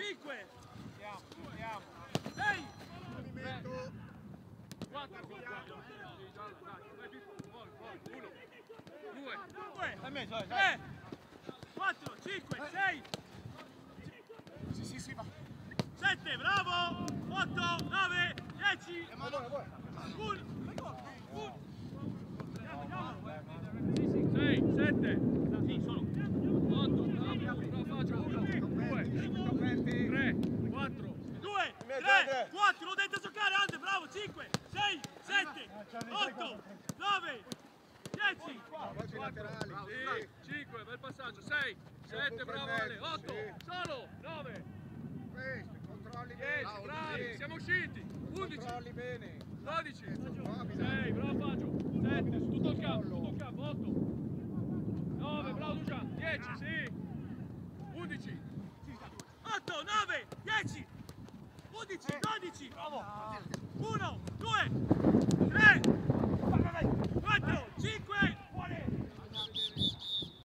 5, Andiamo, andiamo. 6, Movimento. 4 Sì, gialla, dai, vai Pippo, fuori, fuori, 1, 2, 2, Dai mezzo, dai, dai. 3, 4, 5, 6, Sì, sì, sì, va. 7, bravo, 8, 9, 10, E mano, vuoi? 1, 1, 6, 7, sì, solo, 8, bravo, bravo faccio, 1, 2, 3, 4, 2, In mezzo, 3, Andre. 4, non dentro giocare, Ande, bravo, 5, 6, 7, 8, 9, 10, Vai sui laterali. bravo, Sì. dai, 5, bel passaggio, 6, 7, bravo Ale, 8, solo, 9, Questo, controlli 10, bene. bravi, Sì. siamo usciti, 11, Controlli bene. 12, Bravi, 6, bravo Fagio, 7, su tutto il campo, tutto il campo, 8, 9, bravo. Dujan, 10, sì, 11, 8, 9, 10, 11, 12, 1, 2, 3,